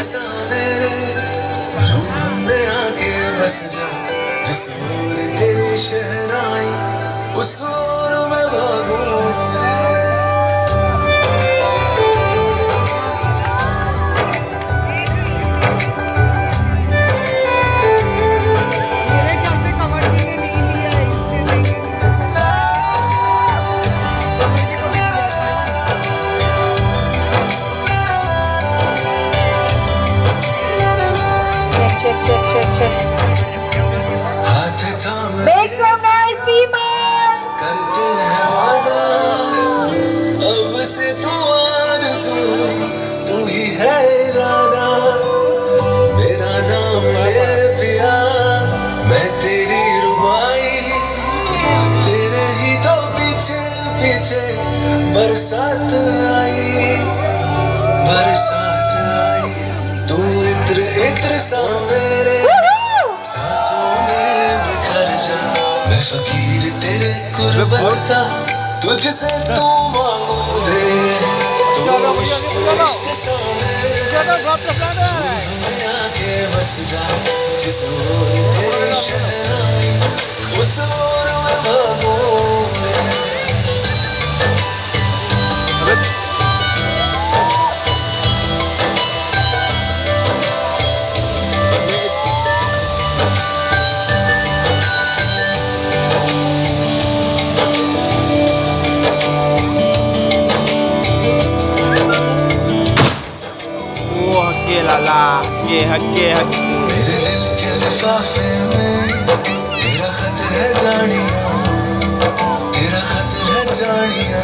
इश्क सा मेरे रूह में आके बस जा। जिस ओर तेरी शहनाई Make some noise, people! करते हैं वादा। अब से तू आरज़ू तू ही है इरादा। मेरा नाम ले पिया मैं तेरी रुबाई। तेरे ही तो पीछे पीछे बरसात आई। तेरे कुर्बत का तुझसे तू मांगू दे। तू इश्क इश्क सा मेरे बस जा जिस ला लाला हक्के हक्के हक्के मेरे दिल के लिफाफे में तेरा खत है जानिया, तेरा खत है जानिया।